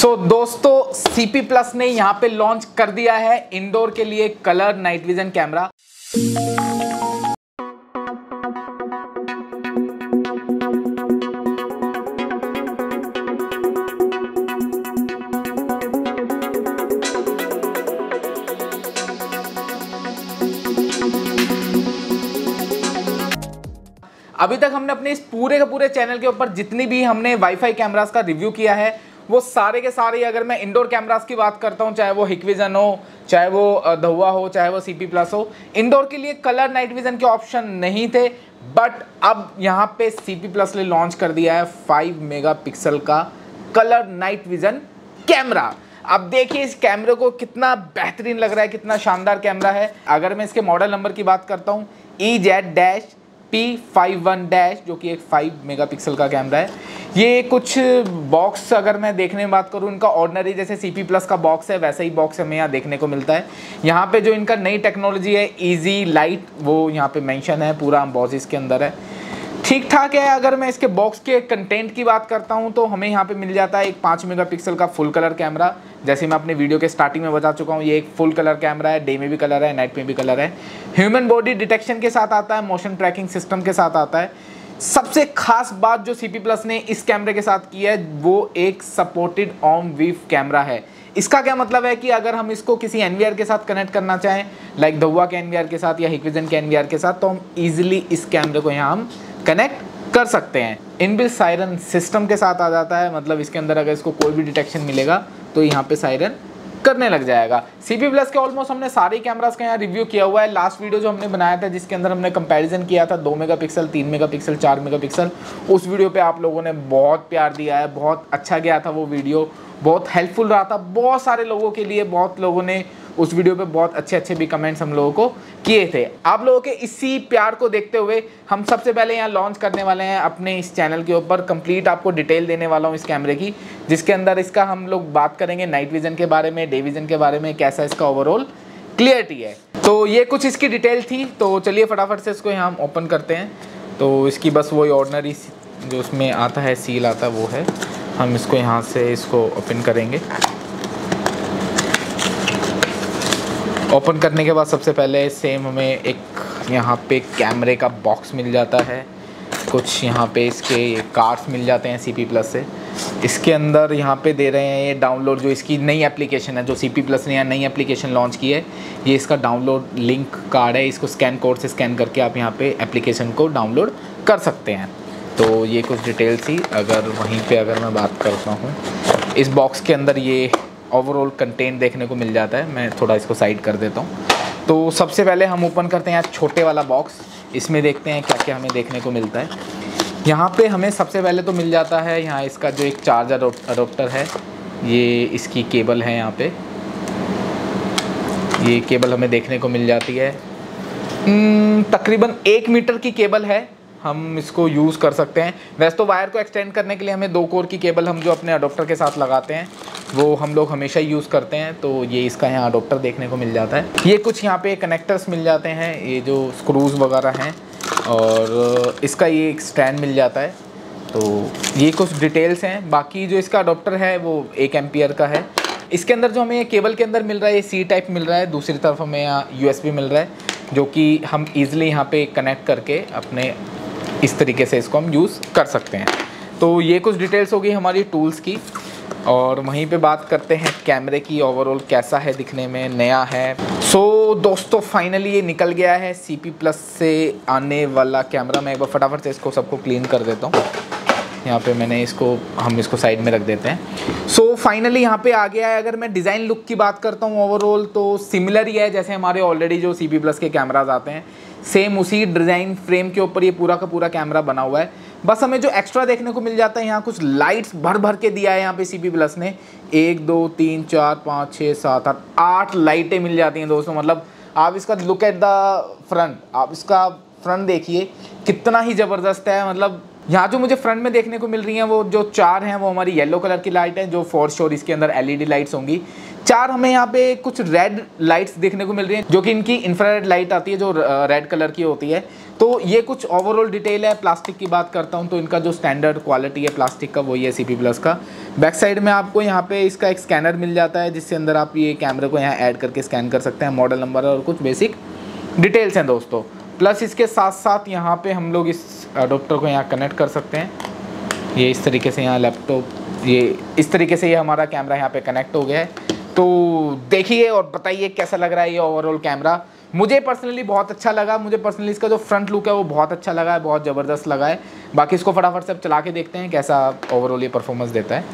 सो so, दोस्तों CP plus ने यहाँ पे लॉन्च कर दिया है इंडोर के लिए कलर नाइट विजन कैमरा अभी तक हमने अपने इस पूरे के पूरे चैनल के ऊपर जितनी भी हमने वाईफाई कैमरास का रिव्यू किया है वो सारे के सारे अगर मैं इंडोर कैमरास की बात करता हूँ, चाहे वो हिकविजन हो, चाहे वो धुआ हो, चाहे वो सी पी प्लस हो इंडोर के लिए कलर नाइट विजन के ऑप्शन नहीं थे बट अब यहाँ पे सी पी प्लस ने लॉन्च कर दिया है फाइव मेगा पिक्सल का कलर नाइट विजन कैमरा अब देखिए इस कैमरे को कितना बेहतरीन लग रहा है, कितना शानदार कैमरा है। अगर मैं इसके मॉडल नंबर की बात करता हूँ E Z dash P five one dash जो कि एक 5 मेगापिक्सल का कैमरा है। ये कुछ बॉक्स अगर मैं देखने में बात करूँ, इनका ऑर्डनरी जैसे सी पी प्लस का बॉक्स है, वैसा ही बॉक्स हमें यहाँ देखने को मिलता है। यहाँ पे जो इनका नई टेक्नोलॉजी है इजी लाइट वो यहाँ पे मेंशन है, पूरा बॉक्स के अंदर है। ठीक ठाक है। अगर मैं इसके बॉक्स के कंटेंट की बात करता हूँ तो हमें यहाँ पे मिल जाता है एक पाँच मेगापिक्सल का फुल कलर कैमरा जैसे मैं अपने वीडियो के स्टार्टिंग में बता चुका हूँ, ये एक फुल कलर कैमरा है। डे में भी कलर है नाइट में भी कलर है। ह्यूमन बॉडी डिटेक्शन के साथ आता है मोशन ट्रैकिंग सिस्टम के साथ आता है। सबसे खास बात जो सीपी प्लस ने इस कैमरे के साथ की है, वो एक सपोर्टेड ऑन वीव कैमरा है। इसका क्या मतलब है कि अगर हम इसको किसी एनवीआर के साथ कनेक्ट करना चाहें लाइक धुआ के एनवीआर के साथ या हिकविजन के एनवीआर के साथ तो हम ईजिली इस कैमरे को यहाँ हम कनेक्ट कर सकते हैं। इनबिल सायरन सिस्टम के साथ आ जाता है मतलब इसके अंदर अगर इसको कोई भी डिटेक्शन मिलेगा तो यहाँ पे सायरन करने लग जाएगा। सी पी प्लस के ऑलमोस्ट हमने सारे कैमरास का यहाँ रिव्यू किया हुआ है। लास्ट वीडियो जो हमने बनाया था, जिसके अंदर हमने कंपैरिजन किया था, दो मेगापिक्सल तीन मेगा पिक्सल चार मेगापिक्सल उस वीडियो पे आप लोगों ने बहुत प्यार दिया है, बहुत अच्छा गया था वो वीडियो बहुत हेल्पफुल रहा था। बहुत सारे लोगों के लिए, बहुत लोगों ने उस वीडियो पे बहुत अच्छे अच्छे भी कमेंट्स हम लोगों को किए थे। आप लोगों के इसी प्यार को देखते हुए हम सबसे पहले यहाँ लॉन्च करने वाले हैं अपने इस चैनल के ऊपर। कंप्लीट आपको डिटेल देने वाला हूँ इस कैमरे की, जिसके अंदर इसका हम लोग बात करेंगे नाइट विजन के बारे में डे विजन के बारे में, कैसा इसका ओवरऑल क्लियरिटी है। तो ये कुछ इसकी डिटेल थी तो चलिए फटाफट से इसको यहाँ हम ओपन करते हैं। तो इसकी बस वही ऑर्डनरी जो उसमें आता है सील आता है, वो है। हम इसको यहाँ से इसको ओपन करेंगे। ओपन करने के बाद सबसे पहले सेम हमें एक यहाँ पे कैमरे का बॉक्स मिल जाता है। कुछ यहाँ पे इसके कार्ड्स मिल जाते हैं सी पी प्लस से। इसके अंदर यहाँ पे दे रहे हैं ये डाउनलोड जो इसकी नई एप्लीकेशन है, जो सी पी प्लस ने यहाँ नई एप्लीकेशन लॉन्च की है। ये इसका डाउनलोड लिंक कार्ड है। इसको स्कैन कोड से स्कैन करके आप यहाँ पे एप्लीकेशन को डाउनलोड कर सकते हैं। तो ये कुछ डिटेल्स थी अगर वहीं पे अगर मैं बात करता हूँ। इस बॉक्स के अंदर ये ओवरऑल कंटेंट देखने को मिल जाता है। मैं थोड़ा इसको साइड कर देता हूँ। तो सबसे पहले हम ओपन करते हैं यहाँ छोटे वाला बॉक्स इसमें देखते हैं क्या क्या हमें देखने को मिलता है। यहाँ पे हमें सबसे पहले तो मिल जाता है यहाँ इसका जो एक चार्जर अडोप्टर है। ये इसकी केबल है यहाँ पे। ये केबल हमें देखने को मिल जाती है। हम्म, तकरीबन एक मीटर की केबल है। हम इसको यूज़ कर सकते हैं। वैसे तो वायर को एक्सटेंड करने के लिए हमें दो कोर की केबल हम जो अपने अडोप्टर के साथ लगाते हैं, वो हम लोग हमेशा यूज़ करते हैं तो ये इसका यहाँ अडोप्टर देखने को मिल जाता है। ये कुछ यहाँ पे कनेक्टर्स मिल जाते हैं, ये जो स्क्रूज़ वगैरह हैं, और इसका ये एक स्टैंड मिल जाता है। तो ये कुछ डिटेल्स हैं, बाकी जो इसका अडोप्टर है, वो एक एम्पियर का है। इसके अंदर जो हमें केबल के अंदर मिल रहा है, ये सी टाइप मिल रहा है, दूसरी तरफ़ हमें यहाँ यू मिल रहा है, जो कि हम ईज़िली यहाँ पे कनेक्ट करके अपने इस तरीके से इसको हम यूज़ कर सकते हैं। तो ये कुछ डिटेल्स होगी हमारी टूल्स की। और वहीं पे बात करते हैं कैमरे की ओवरऑल कैसा है दिखने में नया है। सो so, दोस्तों फाइनली ये निकल गया है। सी पी प्लस से आने वाला कैमरा मैं एक बार फटाफट से इसको सबको क्लीन कर देता हूँ। यहाँ पे मैंने इसको, हम इसको साइड में रख देते हैं। सो फाइनली यहाँ पे आ गया है। अगर मैं डिज़ाइन लुक की बात करता हूँ ओवरऑल तो सिमिलर ही है, जैसे हमारे ऑलरेडी जो सी पी प्लस के कैमराज आते हैं। सेम उसी डिज़ाइन फ्रेम के ऊपर ये पूरा का पूरा कैमरा बना हुआ है। बस हमें जो एक्स्ट्रा देखने को मिल जाता है, यहाँ कुछ लाइट्स भर भर के दिया है यहाँ पे सीपी प्लस ने। एक, दो, तीन, चार, पाँच छः सात, आठ आठ लाइटें मिल जाती हैं दोस्तों। मतलब आप इसका लुक एट द फ्रंट आप इसका फ्रंट देखिए, कितना ही ज़बरदस्त है। मतलब यहाँ जो मुझे फ्रंट में देखने को मिल रही हैं, वो जो चार हैं, वो हमारी येलो कलर की लाइट है, जो फोर शोर इसके अंदर एलईडी लाइट्स होंगी। चार हमें यहाँ पे कुछ रेड लाइट्स देखने को मिल रही हैं, जो कि इनकी इंफ्रारेड लाइट आती है, जो रेड कलर की होती है। तो ये कुछ ओवरऑल डिटेल है प्लास्टिक की बात करता हूँ तो इनका जो स्टैंडर्ड क्वालिटी है प्लास्टिक का वही है सी प्लस का। बैक साइड में आपको यहाँ पे इसका एक स्कैनर मिल जाता है, जिससे अंदर आप ये कैमरे को यहाँ ऐड करके स्कैन कर सकते हैं मॉडल नंबर और कुछ बेसिक डिटेल्स हैं दोस्तों। प्लस इसके साथ साथ यहाँ पे हम लोग इस अडोप्टर को यहाँ कनेक्ट कर सकते हैं। ये इस तरीके से यहाँ लैपटॉप ये इस तरीके से ये हमारा कैमरा यहाँ पे कनेक्ट हो गया है। तो देखिए और बताइए कैसा लग रहा है ये ओवरऑल कैमरा मुझे पर्सनली बहुत अच्छा लगा। मुझे पर्सनली इसका जो फ्रंट लुक है वो बहुत अच्छा लगा है बहुत ज़बरदस्त लगा है। बाकी इसको फटाफट से अब चला के देखते हैं कैसा ओवरऑल ये परफॉर्मेंस देता है।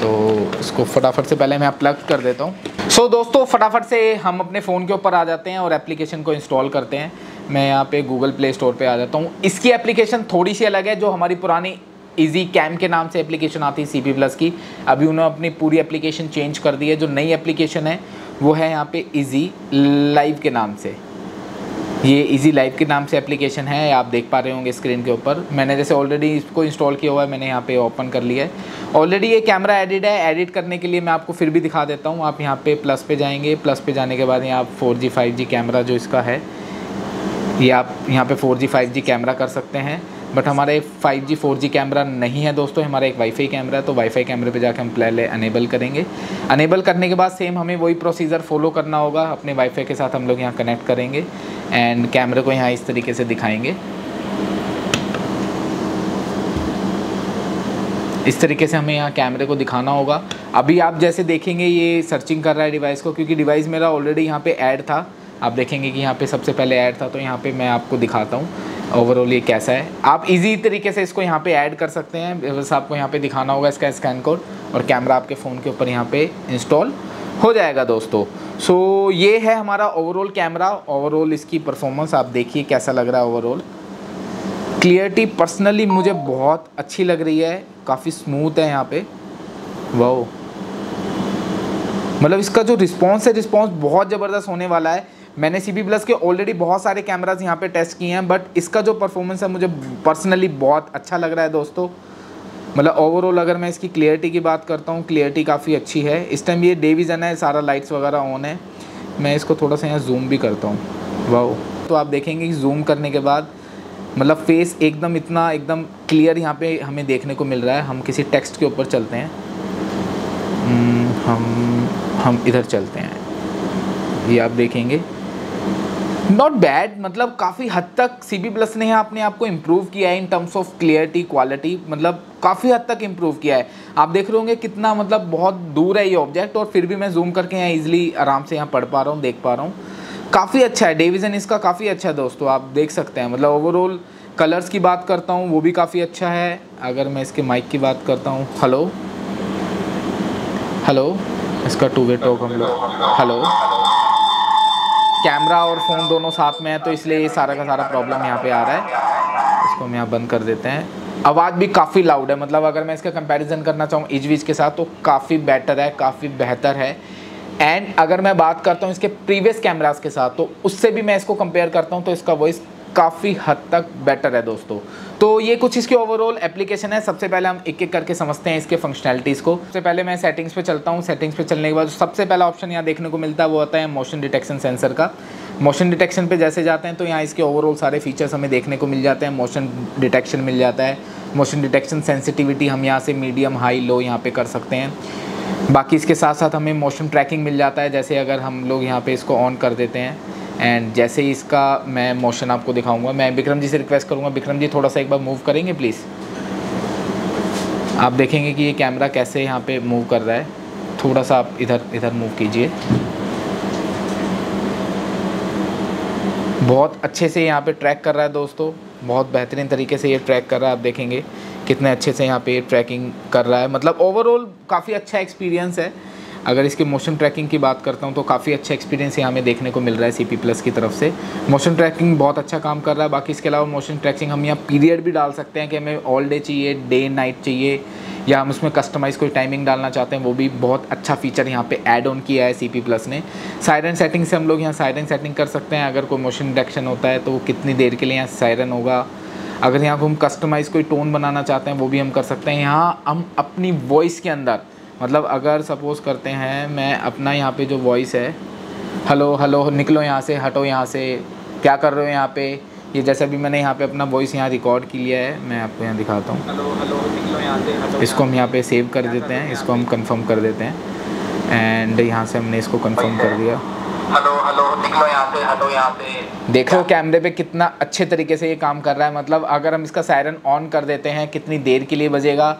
तो इसको फटाफट से पहले मैं प्लग कर देता हूँ। सो so, दोस्तों फटाफट से हम अपने फ़ोन के ऊपर आ जाते हैं और एप्लीकेशन को इंस्टॉल करते हैं। मैं यहाँ पे गूगल प्ले स्टोर पे आ जाता हूँ। इसकी एप्लीकेशन थोड़ी सी अलग है, जो हमारी पुरानी इजी कैम के नाम से एप्लीकेशन आती है सी पी प्लस की। अभी उन्होंने अपनी पूरी एप्लीकेशन चेंज कर दी है, जो नई एप्लीकेशन है, वो है यहाँ पे इजी लाइव के नाम से। ये इजी लाइव के नाम से एप्लीकेशन है, आप देख पा रहे होंगे स्क्रीन के ऊपर। मैंने जैसे ऑलरेडी इसको इंस्टॉल किया हुआ है, मैंने यहाँ पे ओपन कर लिया है। ऑलरेडी ये कैमरा एडिट है एडिट करने के लिए मैं आपको फिर भी दिखा देता हूँ। आप यहाँ पे प्लस पे जाएँगे प्लस पे जाने के बाद यहाँ four G five G camera जो इसका है ये आप यहाँ पे four G, five G camera कर सकते हैं। बट हमारा एक five G, four G camera नहीं है दोस्तों, हमारा एक वाईफाई कैमरा है तो वाईफाई कैमरे पे जाके हम पहले अनेबल करेंगे। अनेबल करने के बाद सेम हमें वही प्रोसीजर फॉलो करना होगा, अपने वाईफाई के साथ हम लोग यहाँ कनेक्ट करेंगे एंड कैमरे को यहाँ इस तरीके से दिखाएँगे। इस तरीके से हमें यहाँ कैमरे को दिखाना होगा। अभी आप जैसे देखेंगे, ये सर्चिंग कर रहा है डिवाइस को, क्योंकि डिवाइस मेरा ऑलरेडी यहाँ पे ऐड था। आप देखेंगे कि यहाँ पे सबसे पहले ऐड था तो यहाँ पे मैं आपको दिखाता हूँ ओवरऑल ये कैसा है। आप इजी तरीके से इसको यहाँ पे ऐड कर सकते हैं बस आपको यहाँ पे दिखाना होगा इसका स्कैन कोड और कैमरा आपके फ़ोन के ऊपर यहाँ पे इंस्टॉल हो जाएगा दोस्तों। सो so, ये है हमारा ओवरऑल कैमरा ओवरऑल इसकी परफॉर्मेंस आप देखिए कैसा लग रहा है ओवरऑल क्लियरिटी पर्सनली मुझे बहुत अच्छी लग रही है काफ़ी स्मूथ है यहाँ पे। वो मतलब इसका जो रिस्पॉन्स है रिस्पॉन्स बहुत ज़बरदस्त होने वाला है। मैंने सी बी प्लस के ऑलरेडी बहुत सारे कैमराज यहाँ पे टेस्ट किए हैं बट इसका जो परफॉर्मेंस है मुझे पर्सनली बहुत अच्छा लग रहा है दोस्तों। मतलब ओवरऑल अगर मैं इसकी क्लियरिटी की बात करता हूँ क्लियरिटी काफ़ी अच्छी है। इस टाइम ये डे विज़न है सारा लाइट्स वगैरह ऑन है। मैं इसको थोड़ा सा यहाँ जूम भी करता हूँ। वाह तो आप देखेंगे कि जूम करने के बाद मतलब फेस एकदम इतना एकदम क्लियर यहाँ पे हमें देखने को मिल रहा है। हम किसी टेक्स्ट के ऊपर चलते हैं। हम्म, हम हम इधर चलते हैं। ये आप देखेंगे। नॉट बैड मतलब काफ़ी हद तक सी बी प्लस ने अपने आप को इम्प्रूव किया है in terms of clarity quality मतलब काफ़ी हद तक इम्प्रूव किया है। आप देख रहे होंगे कितना मतलब बहुत दूर है ये ऑब्जेक्ट और फिर भी मैं जूम करके यहाँ ईजिली आराम से यहाँ पढ़ पा रहा हूँ, देख पा रहा हूँ। काफ़ी अच्छा है डिवीज़न इसका काफ़ी अच्छा है दोस्तों, आप देख सकते हैं। मतलब ओवरऑल कलर्स की बात करता हूँ, वो भी काफ़ी अच्छा है। अगर मैं इसके माइक की बात करता हूँ हेलो हेलो इसका टू वे टॉक हम लोग हेलो कैमरा और फ़ोन दोनों साथ में है तो इसलिए ये सारा का सारा प्रॉब्लम यहाँ पे आ रहा है। इसको हम यहाँ बंद कर देते हैं। आवाज़ भी काफ़ी लाउड है मतलब अगर मैं इसका कंपैरिजन करना चाहूँ इजवीज के साथ तो काफ़ी बेटर है, काफ़ी बेहतर है। एंड अगर मैं बात करता हूँ इसके प्रीवियस कैमराज के साथ तो उससे भी मैं इसको कंपेयर करता हूँ तो इसका वॉइस काफ़ी हद तक बेटर है दोस्तों। तो ये कुछ इसके ओवरऑल एप्लीकेशन है। सबसे पहले हम एक एक करके समझते हैं इसके फंक्शनैलिटीज़ को। सबसे पहले मैं सेटिंग्स पे चलता हूँ। सेटिंग्स पे चलने के बाद सबसे पहला ऑप्शन यहाँ देखने को मिलता है, वो होता है मोशन डिटेक्शन सेंसर का। मोशन डिटेक्शन पे जैसे जाते हैं तो यहाँ इसके ओवरऑल सारे फीचर्स हमें देखने को मिल जाते हैं। मोशन डिटेक्शन मिल जाता है। मोशन डिटेक्शन सेंसिटिविटी हम यहाँ से मीडियम हाई लो यहाँ पर कर सकते हैं। बाकी इसके साथ साथ हमें मोशन ट्रैकिंग मिल जाता है। जैसे अगर हम लोग यहाँ पर इसको ऑन कर देते हैं। एंड जैसे ही इसका मैं मोशन आपको दिखाऊँगा, मैं विक्रम जी से रिक्वेस्ट करूँगा, विक्रम जी थोड़ा सा एक बार मूव करेंगे प्लीज़ आप देखेंगे कि ये कैमरा कैसे यहाँ पे मूव कर रहा है। थोड़ा सा आप इधर इधर मूव कीजिए। बहुत अच्छे से यहाँ पे ट्रैक कर रहा है दोस्तों। बहुत बेहतरीन तरीके से ये ट्रैक कर रहा है, आप देखेंगे। कितने अच्छे से यहाँ पे ट्रैकिंग कर रहा है। मतलब ओवरऑल काफ़ी अच्छा एक्सपीरियंस है। अगर इसके मोशन ट्रैकिंग की बात करता हूँ तो काफ़ी अच्छा एक्सपीरियंस यहाँ हमें देखने को मिल रहा है सीपी प्लस की तरफ़ से। मोशन ट्रैकिंग बहुत अच्छा काम कर रहा है। बाकी इसके अलावा मोशन ट्रैकिंग हम यहाँ पीरियड भी डाल सकते हैं कि हमें ऑल डे चाहिए डे नाइट चाहिए, या हम उसमें कस्टमाइज़ कोई टाइमिंग डालना चाहते हैं, वो भी बहुत अच्छा फीचर यहाँ पे ऐड ऑन किया है सीपी प्लस ने। सायरन सेटिंग से हम लोग यहाँ सायरन सेटिंग कर सकते हैं। अगर कोई मोशन डिटेक्शन होता है तो वो कितनी देर के लिए यहाँ सायरन होगा। अगर यहाँ हम कस्टमाइज़ कोई टोन बनाना चाहते हैं, वो भी हम कर सकते हैं। यहाँ हम अपनी वॉइस के अंदर मतलब अगर सपोज़ करते हैं मैं अपना यहाँ पे जो वॉइस है हेलो हेलो निकलो यहाँ से हटो यहाँ से क्या कर रहे हो यहाँ पे? ये जैसा भी मैंने यहाँ पे अपना वॉइस यहाँ रिकॉर्ड की लिया है मैं आपको यहाँ दिखाता हूँ। हेलो हेलो निकलो यहाँ से इसको हम यहाँ पे सेव कर देते हैं इसको हम कंफर्म कर देते हैं। एंड यहाँ से हमने इसको कंफर्म कर दिया। हेलो हेलो निकलो यहाँ से हटो यहाँ से. देख कैमरे पे कितना अच्छे तरीके से ये काम कर रहा है। मतलब अगर हम इसका सायरन ऑन कर देते हैं कितनी देर के लिए बजेगा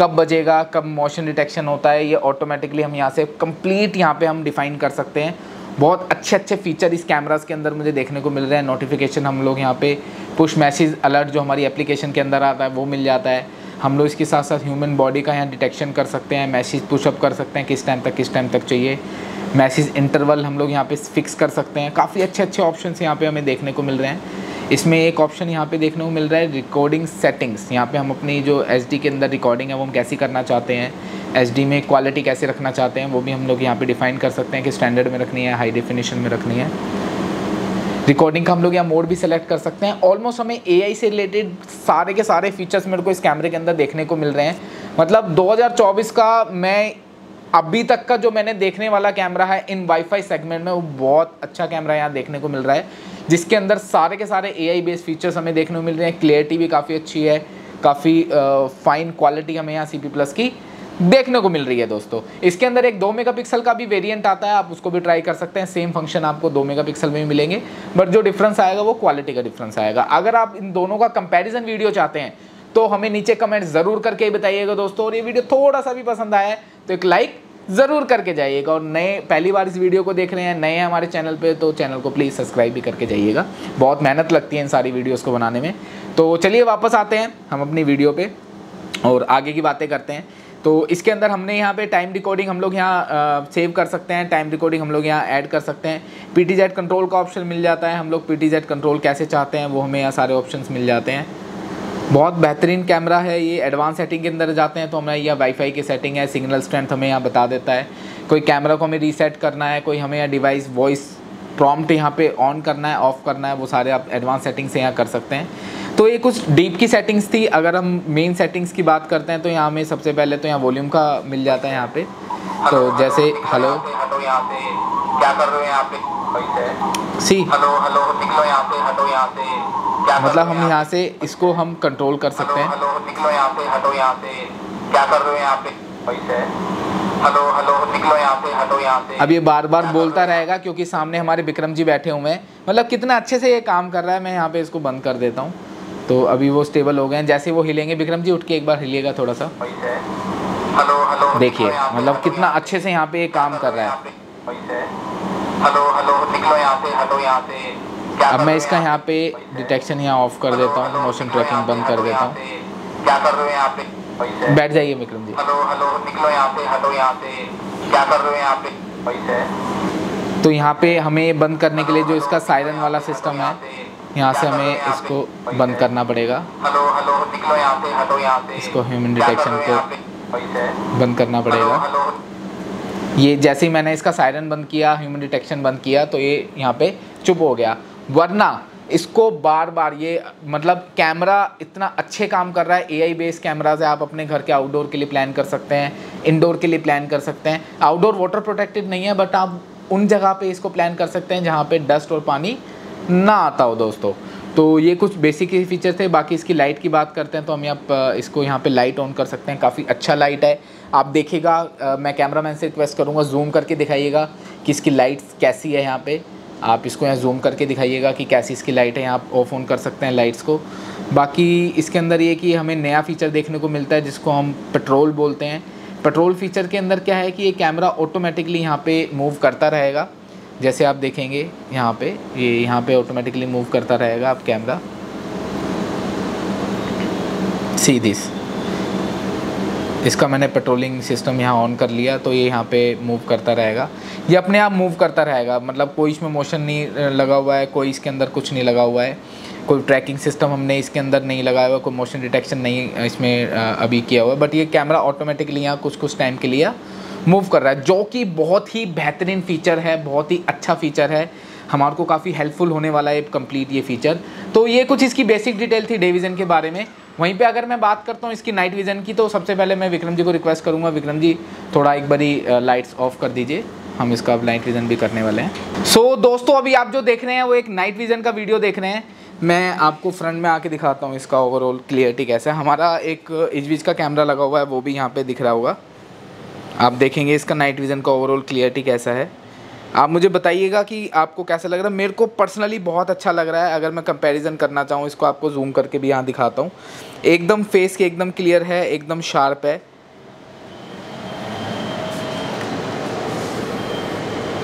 कब बजेगा, कब मोशन डिटेक्शन होता है, ये ऑटोमेटिकली हम यहाँ से कंप्लीट यहाँ पे हम डिफाइन कर सकते हैं। बहुत अच्छे अच्छे फीचर इस कैमराज के अंदर मुझे देखने को मिल रहे हैं। नोटिफिकेशन हम लोग यहाँ पे पुश मैसेज अलर्ट जो हमारी एप्लीकेशन के अंदर आता है, वो मिल जाता है। हम लोग इसके साथ साथ ह्यूमन बॉडी का यहाँ डिटेक्शन कर सकते हैं मैसेज पुशअप कर सकते हैं, किस टाइम तक, किस टाइम तक चाहिए। मैसेज इंटरवल हम लोग यहाँ पे फिक्स कर सकते हैं। काफ़ी अच्छे अच्छे ऑप्शन यहाँ पे हमें देखने को मिल रहे हैं। इसमें एक ऑप्शन यहाँ पे देखने को मिल रहा है रिकॉर्डिंग सेटिंग्स यहाँ पे हम अपनी जो एच के अंदर रिकॉर्डिंग है, वो हम कैसी करना चाहते हैं एच में क्वालिटी कैसे रखना चाहते हैं, वो भी हम लोग यहाँ पे डिफाइन कर सकते हैं कि स्टैंडर्ड में रखनी है हाई डिफिनीशन में रखनी है। रिकॉर्डिंग का हम लोग यहाँ मोड भी सेलेक्ट कर सकते हैं। ऑलमोस्ट हमें एआई से रिलेटेड सारे के सारे फीचर्स मेरे को इस कैमरे के अंदर देखने को मिल रहे हैं। मतलब 2024 का मैं अभी तक का जो मैंने देखने वाला कैमरा है इन वाईफाई सेगमेंट में, वो बहुत अच्छा कैमरा यहाँ देखने को मिल रहा है। जिसके अंदर सारे के सारे एआई बेस्ड फीचर्स हमें देखने को मिल रहे हैं। क्लियरिटी भी काफ़ी अच्छी है। काफ़ी फाइन क्वालिटी हमें यहाँ सी प्लस की। देखने को मिल रही है दोस्तों। इसके अंदर एक दो मेगापिक्सल का भी वेरिएंट आता है, आप उसको भी ट्राई कर सकते हैं। सेम फ़ंक्शन आपको दो मेगापिक्सल में भी मिलेंगे। बट जो डिफरेंस आएगा, वो क्वालिटी का डिफरेंस आएगा। अगर आप इन दोनों का कंपैरिजन वीडियो चाहते हैं तो हमें नीचे कमेंट ज़रूर करके बताइएगा दोस्तों। और ये वीडियो थोड़ा सा भी पसंद आया तो एक लाइक ज़रूर करके जाइएगा। और नए, पहली बार इस वीडियो को देख रहे हैं, नए हमारे चैनल पे तो चैनल को प्लीज़ सब्सक्राइब भी करके जाइएगा। बहुत मेहनत लगती है इन सारी वीडियोस को बनाने में। तो चलिए वापस आते हैं हम अपनी वीडियो पे, और आगे की बातें करते हैं। तो इसके अंदर हमने यहाँ पे टाइम रिकॉर्डिंग हम लोग यहाँ सेव कर सकते हैं टाइम रिकॉर्डिंग हम लोग यहाँ ऐड कर सकते हैं। PTZ कंट्रोल का ऑप्शन मिल जाता है, हम लोग PTZ कंट्रोल कैसे चाहते हैं वो हमें यहाँ सारे ऑप्शन मिल जाते हैं। बहुत बेहतरीन कैमरा है ये एडवांस सेटिंग के अंदर जाते हैं तो हमें यह वाईफाई की सेटिंग है सिग्नल स्ट्रेंथ हमें यहाँ बता देता है। कोई कैमरा को हमें रीसेट करना है, कोई हमें यहाँ डिवाइस वॉइस प्रॉम्प्ट यहाँ पे ऑन करना है ऑफ़ करना है, वो सारे आप एडवांस सेटिंग से यहाँ कर सकते हैं। तो ये कुछ डीप की सेटिंग्स थी। अगर हम मेन सेटिंग्स की बात करते हैं तो यहाँ हमें सबसे पहले तो यहाँ वॉल्यूम का मिल जाता है यहाँ पे। तो जैसे हेलो क्या कर रहे हो यहाँ पे? सी? हेलो हेलो निकलो यहाँ से हटो यहाँ से। मतलब हम यहाँ से इसको हम कंट्रोल कर सकते हैं। हेलो निकलो यहाँ से हटो यहाँ से। क्या कर रहे हो यहाँ पे? हेलो हेलो निकलो यहाँ से हटो यहाँ से। अब ये बार बार बोलता रहेगा क्योंकि सामने हमारे विक्रम जी बैठे हुए हैं। मतलब कितना अच्छे से ये काम कर रहा है मैं यहाँ पे इसको बंद कर देता हूँ। तो अभी वो स्टेबल हो गए हैं। जैसे वो हिलेंगे विक्रम जी उठ के एक बार हिलिएगा थोड़ा सा हेलो हेलो देखिए मतलब कितना अच्छे से यहाँ पे ये काम कर रहा है। हेलो हेलो निकलो यहाँ से यहाँ से अब मैं इसका यहाँ पे? डिटेक्शन यहाँ ऑफ़ कर देता हूँ मोशन ट्रैकिंग बंद कर देता हूँ। क्या कर रहे हो यहाँ पे? बैठ जाइए विक्रम जी। हेलो हेलो निकलो यहाँ से यहाँ से क्या कर रहे हो यहाँ पे? तो यहाँ पे हमें बंद करने के लिए जो इसका सायरन वाला सिस्टम है यहाँ से हमें इसको बंद करना पड़ेगा। हेलो हेलो निकलो यहाँ से हटो यहाँ से। इसको ह्यूमन डिटेक्शन को बंद करना पड़ेगा। ये जैसे ही मैंने इसका सायरन बंद किया ह्यूमन डिटेक्शन बंद किया तो ये यहाँ पे चुप हो गया। वरना इसको बार बार ये मतलब कैमरा इतना अच्छे काम कर रहा है एआई बेस्ड कैमराज है आप अपने घर के आउटडोर के लिए प्लान कर सकते हैं इंडोर के लिए प्लान कर सकते हैं। आउटडोर वाटर प्रोटेक्टेड नहीं है बट आप उन जगह पे इसको प्लान कर सकते हैं जहाँ पे डस्ट और पानी ना आता हो दोस्तों। तो ये कुछ बेसिक ही फीचर थे, बाकी इसकी लाइट की बात करते हैं तो हम यहाँ इसको यहाँ पे लाइट ऑन कर सकते हैं। काफ़ी अच्छा लाइट है। आप देखिएगा मैं कैमरा मैन से रिक्वेस्ट करूँगा जूम करके दिखाइएगा कि इसकी लाइट कैसी है यहाँ पे। आप इसको यहाँ जूम करके दिखाइएगा कि कैसी इसकी लाइट है। आप ऑफ़ ऑन कर सकते हैं लाइट्स को। बाकी इसके अंदर ये कि हमें नया फीचर देखने को मिलता है, जिसको हम पेट्रोल बोलते हैं। पेट्रोल फीचर के अंदर क्या है कि ये कैमरा ऑटोमेटिकली यहाँ पर मूव करता रहेगा। जैसे आप देखेंगे यहाँ पे, ये यहाँ पे ऑटोमेटिकली मूव करता रहेगा आप कैमरा सी दिस इसका मैंने पेट्रोलिंग सिस्टम यहाँ ऑन कर लिया तो ये यहाँ पे मूव करता रहेगा। ये अपने आप मूव करता रहेगा मतलब कोई इसमें मोशन नहीं लगा हुआ है, कोई इसके अंदर कुछ नहीं लगा हुआ है। कोई ट्रैकिंग सिस्टम हमने इसके अंदर नहीं लगाया हुआ, कोई मोशन डिटेक्शन नहीं इसमें अभी किया हुआ है। बट ये कैमरा ऑटोमेटिकली यहाँ कुछ कुछ टाइम के लिए मूव कर रहा है जो कि बहुत ही बेहतरीन फ़ीचर है बहुत ही अच्छा फ़ीचर है। हमारे को काफ़ी हेल्पफुल होने वाला है कंप्लीट ये फीचर तो ये कुछ इसकी बेसिक डिटेल थी डे विज़न के बारे में। वहीं पे अगर मैं बात करता हूँ इसकी नाइट विज़न की तो सबसे पहले मैं विक्रम जी को रिक्वेस्ट करूँगा। विक्रम जी थोड़ा एक बारी लाइट्स ऑफ़ कर दीजिए। हम इसका अब नाइट विज़न भी करने वाले हैं। सो so, दोस्तों अभी आप जो देख रहे हैं वो एक नाइट विज़न का वीडियो देख रहे हैं। मैं आपको फ्रंट में आके दिखाता हूँ इसका ओवरऑल क्लियरिटी कैसा है। हमारा एक इजविज का कैमरा लगा हुआ है वो भी यहाँ पे दिख रहा होगा। आप देखेंगे इसका नाइट विज़न का ओवरऑल क्लियरिटी कैसा है। आप मुझे बताइएगा कि आपको कैसा लग रहा है। मेरे को पर्सनली बहुत अच्छा लग रहा है। अगर मैं कंपैरिजन करना चाहूँ, इसको आपको जूम करके भी यहाँ दिखाता हूँ। एकदम फेस के एकदम क्लियर है, एकदम शार्प है।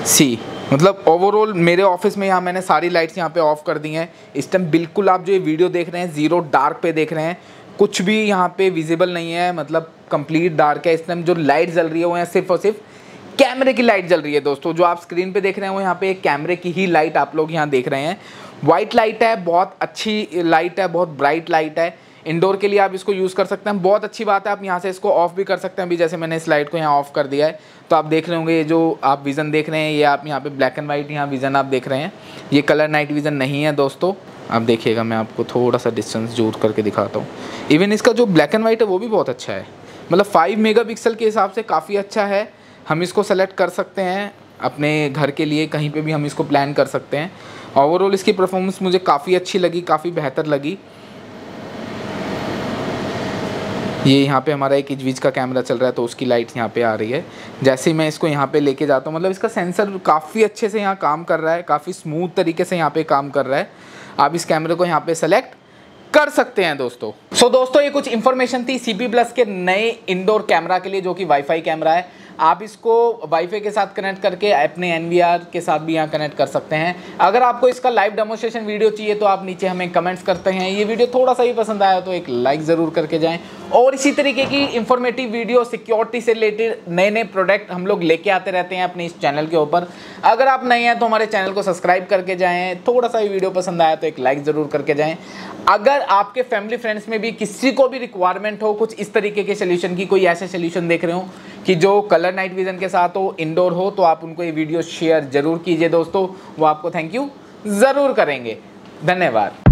सी मतलब ओवरऑल मेरे ऑफ़िस में यहाँ मैंने सारी लाइट्स यहाँ पे ऑफ़ कर दी हैं। इस टाइम बिल्कुल आप जो ये वीडियो देख रहे हैं ज़ीरो डार्क पे देख रहे हैं। कुछ भी यहाँ पे विजिबल नहीं है मतलब कंप्लीट डार्क है इस टाइम जो लाइट जल रही है, वो यहाँ सिर्फ़ और सिर्फ़ कैमरे की लाइट जल रही है दोस्तों। जो आप स्क्रीन पे देख रहे हैं, वो यहाँ पे एक कैमरे की ही लाइट आप लोग यहाँ देख रहे हैं। वाइट लाइट है, बहुत अच्छी लाइट है, बहुत ब्राइट लाइट है। इंडोर के लिए आप इसको यूज़ कर सकते हैं। बहुत अच्छी बात है, आप यहाँ से इसको ऑफ़ भी कर सकते हैं। अभी जैसे मैंने इस लाइट को यहाँ ऑफ़ कर दिया है तो आप देख रहे होंगे, ये जो आप विज़न देख रहे हैं, ये आप यहाँ पे ब्लैक एंड वाइट यहाँ विज़न आप देख रहे हैं। ये कलर नाइट विज़न नहीं है दोस्तों। आप देखिएगा, मैं आपको थोड़ा सा डिस्टेंस जोड़ करके दिखाता हूँ। इवन इसका जो ब्लैक एंड वाइट है, वो भी बहुत अच्छा है। मतलब फाइव मेगा के हिसाब से काफ़ी अच्छा है। हम इसको सेलेक्ट कर सकते हैं। अपने घर के लिए कहीं पे भी हम इसको प्लान कर सकते हैं। ओवरऑल इसकी परफॉर्मेंस मुझे काफ़ी अच्छी लगी, काफ़ी बेहतर लगी। ये यहाँ पे हमारा एक इजवीज का कैमरा चल रहा है तो उसकी लाइट यहाँ पे आ रही है। जैसे ही मैं इसको यहाँ पे लेके जाता हूँ मतलब इसका सेंसर काफ़ी अच्छे से यहाँ काम कर रहा है, काफ़ी स्मूथ तरीके से यहाँ पे काम कर रहा है। आप इस कैमरे को यहाँ पे सेलेक्ट कर सकते हैं दोस्तों। सो so, दोस्तों ये कुछ इन्फॉर्मेशन थी सीपी प्लस के नए इंडोर कैमरा के लिए जो कि वाईफाई कैमरा है। आप इसको वाईफाई के साथ कनेक्ट करके अपने एन के साथ भी यहाँ कनेक्ट कर सकते हैं। अगर आपको इसका लाइव डेमोस्ट्रेशन वीडियो चाहिए तो आप नीचे हमें कमेंट्स करते हैं। ये वीडियो थोड़ा सा ही पसंद आया तो एक लाइक ज़रूर करके जाएँ। और इसी तरीके की इंफॉर्मेटिव वीडियो सिक्योरिटी से रिलेटेड नए नए प्रोडक्ट हम लोग लेके आते रहते हैं अपने इस चैनल के ऊपर। अगर आप नए हैं तो हमारे चैनल को सब्सक्राइब करके जाएँ। थोड़ा सा वीडियो पसंद आया तो एक लाइक ज़रूर करके जाएँ। अगर आपके फैमिली फ्रेंड्स में भी किसी को भी रिक्वायरमेंट हो, कुछ इस तरीके के सोल्यूशन की, कोई ऐसे सोल्यूशन देख रहे हो कि जो कलर नाइट विजन के साथ हो इंडोर हो तो आप उनको ये वीडियो शेयर ज़रूर कीजिए दोस्तों। वो आपको थैंक यू ज़रूर करेंगे। धन्यवाद।